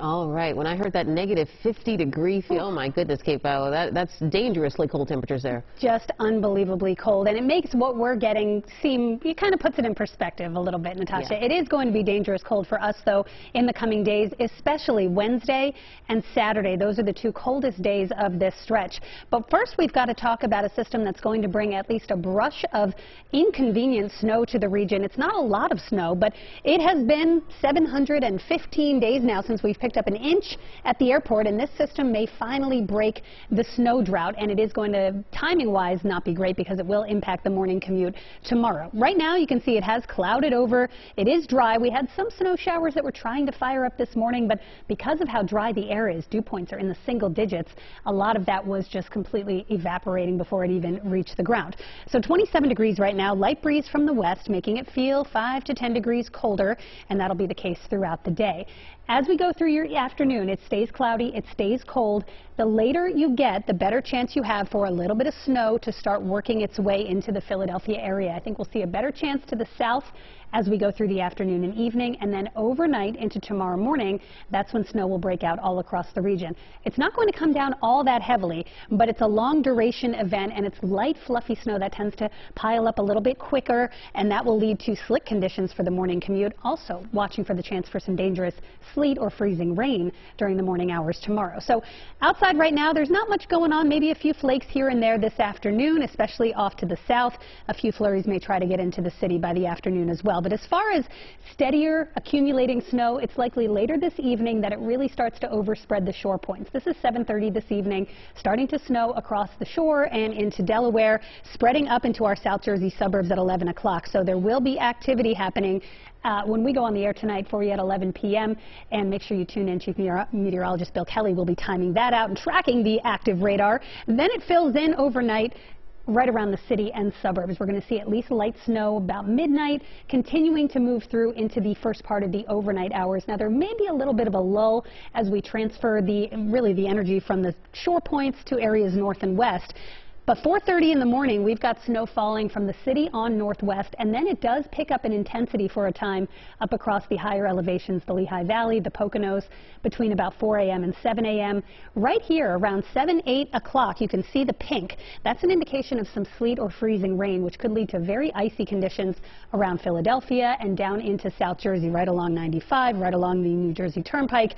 All right. When I heard that negative 50 degree feel, oh my goodness, Kate Bilo, that, that's dangerously cold temperatures there. Just unbelievably cold. And it makes what we're getting seem, it kind of puts it in perspective a little bit, Natasha. Yeah. It is going to be dangerous cold for us, though, in the coming days, especially Wednesday and Saturday. Those are the two coldest days of this stretch. But first, we've got to talk about a system that's going to bring at least a brush of inconvenient snow to the region. It's not a lot of snow, but it has been 715 days now since we've picked up an inch at the airport, and this system may finally break the snow drought, and it is going to, timing-wise, not be great because it will impact the morning commute tomorrow. Right now, you can see it has clouded over. It is dry. We had some snow showers that were trying to fire up this morning, but because of how dry the air is, dew points are in the single digits. A lot of that was just completely evaporating before it even reached the ground. So 27 degrees right now, light breeze from the west, making it feel 5 to 10 degrees colder, and that'll be the case throughout the day. As we go through your afternoon, it stays cloudy, it stays cold. The later you get, the better chance you have for a little bit of snow to start working its way into the Philadelphia area. I think we'll see a better chance to the south as we go through the afternoon and evening, and then overnight into tomorrow morning, that's when snow will break out all across the region. It's not going to come down all that heavily, but it's a long duration event, and it's light, fluffy snow that tends to pile up a little bit quicker, and that will lead to slick conditions for the morning commute. Also, watching for the chance for some dangerous sleet or freezing rain during the morning hours tomorrow. So outside right now, there's not much going on. Maybe a few flakes here and there this afternoon, especially off to the south. A few flurries may try to get into the city by the afternoon as well. But as far as steadier accumulating snow, it's likely later this evening that it really starts to overspread the shore points. This is 7.30 this evening, starting to snow across the shore and into Delaware, spreading up into our South Jersey suburbs at 11 o'clock. So there will be activity happening uh, when we go on the air tonight for you at 11 p.m. And make sure you tune in. Chief Meteorologist Bill Kelly will be timing that out and tracking the active radar. Then it fills in overnight right around the city and suburbs. We're going to see at least light snow about midnight, continuing to move through into the first part of the overnight hours. Now, there may be a little bit of a lull as we transfer the really the energy from the shore points to areas north and west. But 4.30 in the morning, we've got snow falling from the city on northwest, and then it does pick up in intensity for a time up across the higher elevations, the Lehigh Valley, the Poconos, between about 4 a.m. and 7 a.m. Right here, around 7, 8 o'clock, you can see the pink. That's an indication of some sleet or freezing rain, which could lead to very icy conditions around Philadelphia and down into South Jersey, right along 95, right along the New Jersey Turnpike.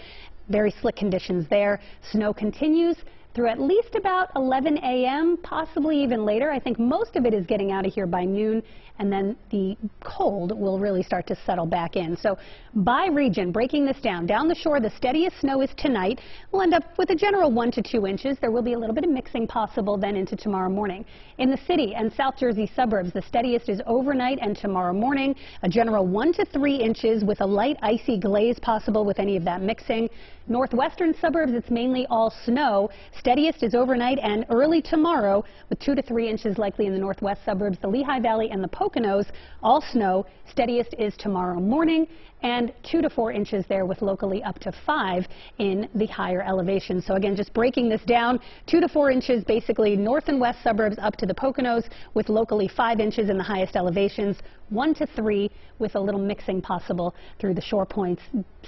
Very slick conditions there. Snow continues through at least about 11 a.m., possibly even later. I think most of it is getting out of here by noon, and then the cold will really start to settle back in. So by region, breaking this down, down the shore, the steadiest snow is tonight. We'll end up with a general 1 to 2 inches. There will be a little bit of mixing possible then into tomorrow morning. In the city and South Jersey suburbs, the steadiest is overnight and tomorrow morning. A general 1 to 3 inches with a light icy glaze possible with any of that mixing. Northwestern suburbs, it's mainly all snow. Steadiest is overnight and early tomorrow with 2 to 3 inches likely in the northwest suburbs. The Lehigh Valley and the Poconos, all snow. Steadiest is tomorrow morning and 2 to 4 inches there with locally up to 5 in the higher elevations. So again, just breaking this down, 2 to 4 inches basically north and west suburbs up to the Poconos with locally 5 inches in the highest elevations, 1 to 3 with a little mixing possible through the shore points.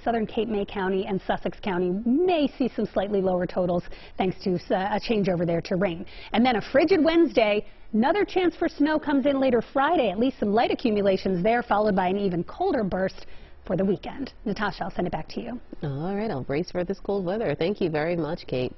Southern Cape May County and Sussex County may see some slightly lower totals thanks to uh, a changeover there to rain. And then a frigid Wednesday, Another chance for snow comes in later Friday, at least some light accumulations there, followed by an even colder burst for the weekend. Natasha, I'll send it back to you. All right, I'll brace for this cold weather. Thank you very much, Kate.